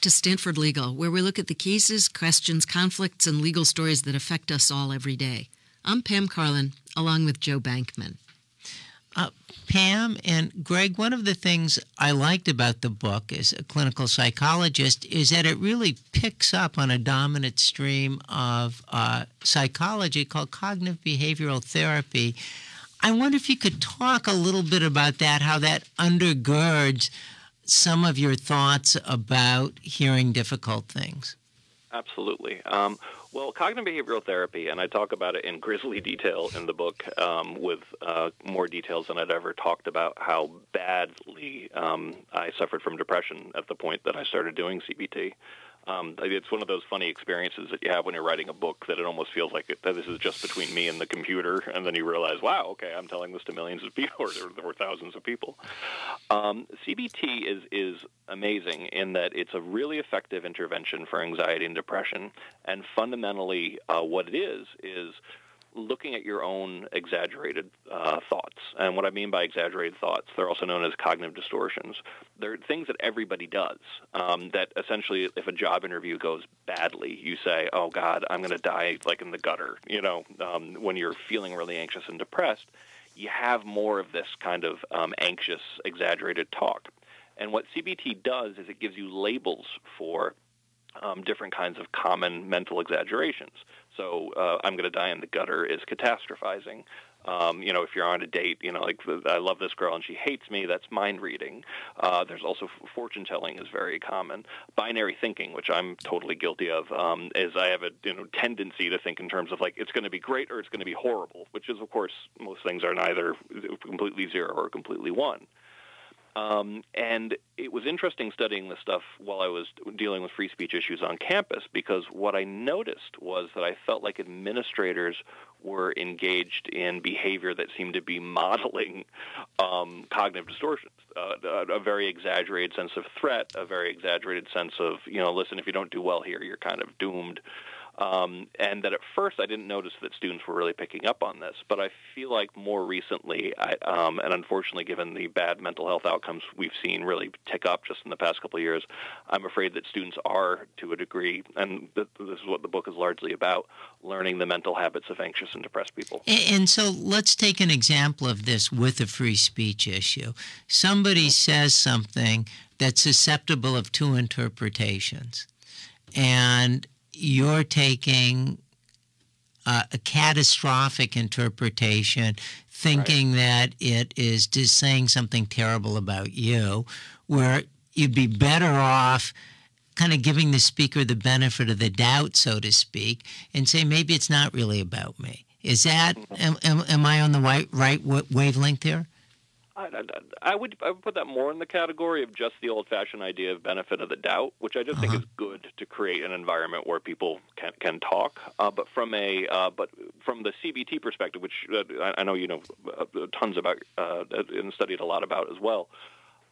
to Stanford Legal, where we look at the cases, questions, conflicts, and legal stories that affect us all every day. I'm Pam Karlan, along with Joe Bankman. Uh, Pam and Greg, one of the things I liked about the book as a clinical psychologist is that it really picks up on a dominant stream of uh, psychology called cognitive behavioral therapy. I wonder if you could talk a little bit about that, how that undergirds some of your thoughts about hearing difficult things. Absolutely. Um, well, cognitive behavioral therapy, and I talk about it in grisly detail in the book um, with uh, more details than I'd ever talked about how badly um, I suffered from depression at the point that I started doing CBT. Um, it's one of those funny experiences that you have when you're writing a book that it almost feels like it, that this is just between me and the computer, and then you realize, wow, okay, I'm telling this to millions of people or, or thousands of people. Um, CBT is is amazing in that it's a really effective intervention for anxiety and depression, and fundamentally, uh, what it is is looking at your own exaggerated uh, thoughts. And what I mean by exaggerated thoughts, they're also known as cognitive distortions. They're things that everybody does. Um, that essentially, if a job interview goes badly, you say, "Oh God, I'm going to die like in the gutter." You know, um, when you're feeling really anxious and depressed, you have more of this kind of um, anxious, exaggerated talk. And what CBT does is it gives you labels for um, different kinds of common mental exaggerations. So uh, I'm going to die in the gutter is catastrophizing. Um, you know, if you're on a date, you know, like I love this girl and she hates me, that's mind reading. Uh, there's also fortune telling is very common. Binary thinking, which I'm totally guilty of, um, is I have a you know tendency to think in terms of like it's going to be great or it's going to be horrible, which is of course most things are neither completely zero or completely one. Um, and it was interesting studying this stuff while I was dealing with free speech issues on campus because what I noticed was that I felt like administrators were engaged in behavior that seemed to be modeling um, cognitive distortions, uh, a very exaggerated sense of threat, a very exaggerated sense of, you know, listen, if you don't do well here, you're kind of doomed. Um, and that at first I didn't notice that students were really picking up on this, but I feel like more recently, I, um, and unfortunately, given the bad mental health outcomes we've seen really tick up just in the past couple of years, I'm afraid that students are, to a degree, and th- this is what the book is largely about, learning the mental habits of anxious and depressed people. And, and so let's take an example of this with a free speech issue. Somebody says something that's susceptible of two interpretations. And you're taking uh, a catastrophic interpretation, thinking right. that it is just saying something terrible about you, where you'd be better off kind of giving the speaker the benefit of the doubt, so to speak, and say maybe it's not really about me. Is that am, am, am I on the right right wavelength here? I, I, would I would put that more in the category of just the old-fashioned idea of benefit of the doubt, which I just uh-huh. think is good to create an environment where people can can talk. Uh, but from a uh, but from the CBT perspective, which uh, I, I know you know uh, tons about uh, and studied a lot about as well.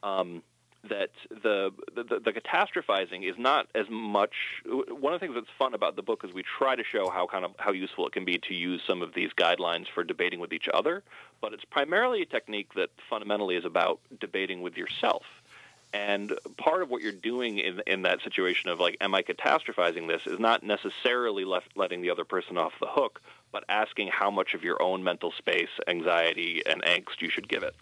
Um, that the, the, the catastrophizing is not as much one of the things that's fun about the book is we try to show how kind of how useful it can be to use some of these guidelines for debating with each other but it's primarily a technique that fundamentally is about debating with yourself and part of what you're doing in in that situation of like am i catastrophizing this is not necessarily left, letting the other person off the hook but asking how much of your own mental space anxiety and angst you should give it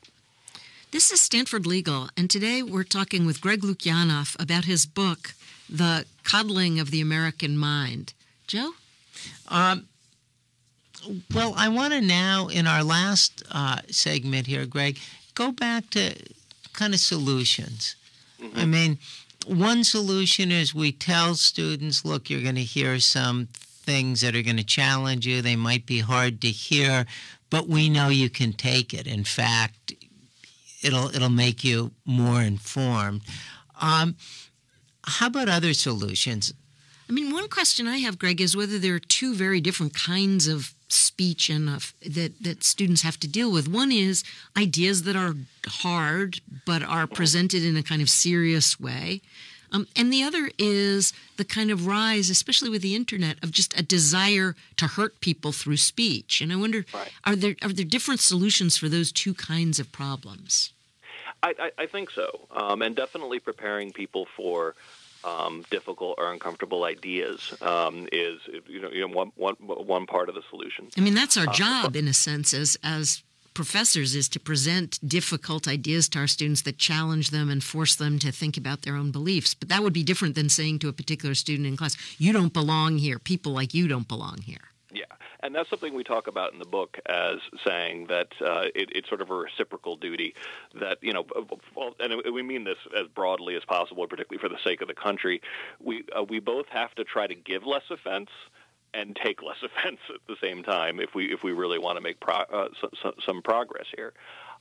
this is Stanford Legal, and today we're talking with Greg Lukianoff about his book, The Coddling of the American Mind. Joe? Um, well, I want to now, in our last uh, segment here, Greg, go back to kind of solutions. Mm-hmm. I mean, one solution is we tell students, look, you're going to hear some things that are going to challenge you. They might be hard to hear, but we know you can take it. In fact, it'll it'll make you more informed. Um, how about other solutions? I mean, one question I have, Greg, is whether there are two very different kinds of speech and that that students have to deal with. One is ideas that are hard but are presented in a kind of serious way, um, and the other is the kind of rise, especially with the internet, of just a desire to hurt people through speech. And I wonder, right. are there are there different solutions for those two kinds of problems? I, I, I think so, um, and definitely preparing people for um, difficult or uncomfortable ideas um, is you know, you know one, one, one part of the solution. I mean, that's our uh, job in a sense as as professors is to present difficult ideas to our students that challenge them and force them to think about their own beliefs. But that would be different than saying to a particular student in class, "You don't belong here. People like you don't belong here." And that's something we talk about in the book as saying that uh, it, it's sort of a reciprocal duty that you know, and we mean this as broadly as possible, particularly for the sake of the country. We uh, we both have to try to give less offense and take less offense at the same time if we if we really want to make pro- uh, so, some progress here.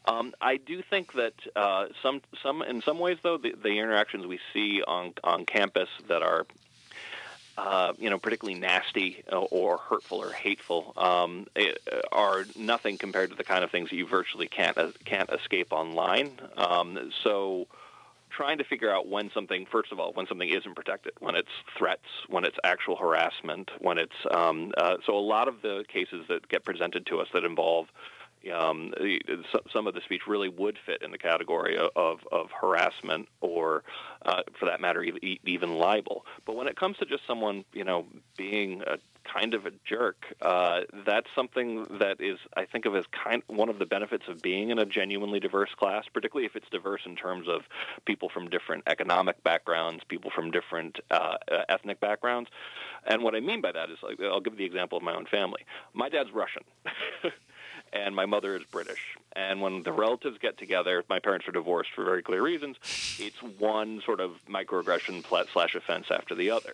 Um, I do think that uh, some some in some ways though the, the interactions we see on on campus that are uh, you know, particularly nasty uh, or hurtful or hateful, um, uh, are nothing compared to the kind of things that you virtually can't uh, can't escape online. Um, so, trying to figure out when something, first of all, when something isn't protected, when it's threats, when it's actual harassment, when it's um, uh, so a lot of the cases that get presented to us that involve um, some of the speech really would fit in the category of, of harassment or, uh, for that matter, even libel. But when it comes to just someone, you know, being a kind of a jerk, uh, that's something that is, I think of as kind one of the benefits of being in a genuinely diverse class, particularly if it's diverse in terms of people from different economic backgrounds, people from different uh, ethnic backgrounds. And what I mean by that is, like, I'll give the example of my own family. My dad's Russian. and my mother is British. And when the relatives get together, my parents are divorced for very clear reasons. It's one sort of microaggression slash offense after the other.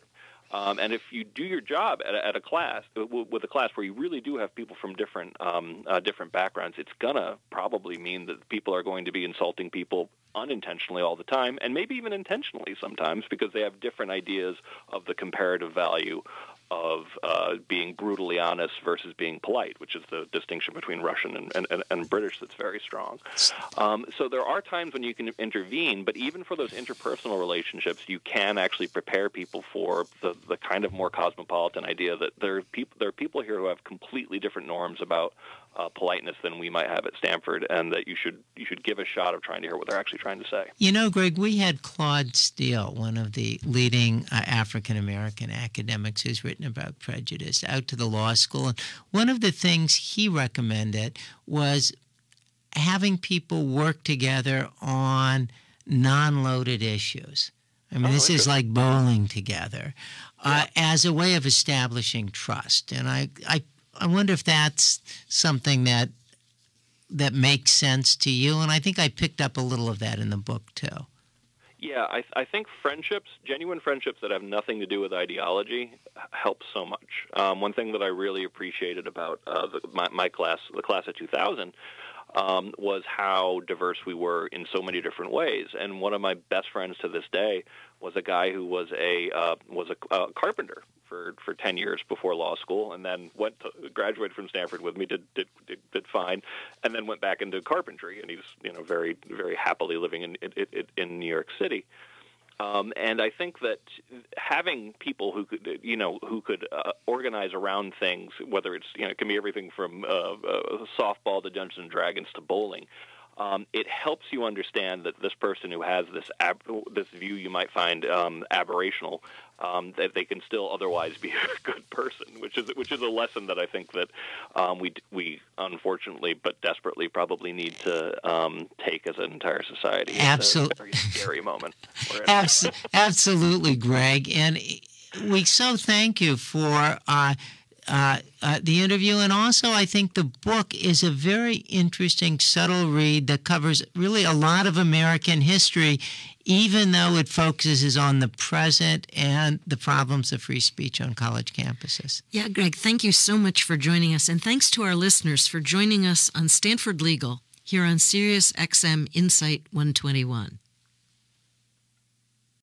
Um, and if you do your job at a, at a class uh, with a class where you really do have people from different um, uh, different backgrounds, it's gonna probably mean that people are going to be insulting people unintentionally all the time, and maybe even intentionally sometimes because they have different ideas of the comparative value of uh, being brutally honest versus being polite, which is the distinction between Russian and, and, and British that's very strong. Um, so there are times when you can intervene, but even for those interpersonal relationships, you can actually prepare people for the, the kind of more cosmopolitan idea that there are, people, there are people here who have completely different norms about uh, politeness than we might have at Stanford, and that you should you should give a shot of trying to hear what they're actually trying to say. You know, Greg, we had Claude Steele, one of the leading uh, African American academics who's written about prejudice, out to the law school, and one of the things he recommended was having people work together on non-loaded issues. I mean, oh, this is like bowling together uh, yeah. as a way of establishing trust. And I, I I wonder if that's something that that makes sense to you. And I think I picked up a little of that in the book too. Yeah, I, I think friendships, genuine friendships that have nothing to do with ideology, help so much. Um, one thing that I really appreciated about uh, the, my, my class, the class of 2000, um, was how diverse we were in so many different ways. And one of my best friends to this day was a guy who was a uh, was a uh, carpenter for for ten years before law school, and then went to, graduated from Stanford with me, did, did did did fine, and then went back into carpentry, and he's you know very very happily living in in, in New York City. Um, and I think that having people who could, you know, who could uh, organize around things, whether it's, you know, it can be everything from uh, uh, softball to Dungeons and Dragons to bowling, um, it helps you understand that this person who has this ab- this view you might find um, aberrational, um, that they can still otherwise be a good person, which is which is a lesson that I think that um, we we unfortunately but desperately probably need to um, take as an entire society. Absolutely, scary moment. Abs- absolutely, Greg, and we so thank you for. Uh, uh, uh, the interview. And also, I think the book is a very interesting, subtle read that covers really a lot of American history, even though it focuses on the present and the problems of free speech on college campuses. Yeah, Greg, thank you so much for joining us. And thanks to our listeners for joining us on Stanford Legal here on Sirius XM Insight 121.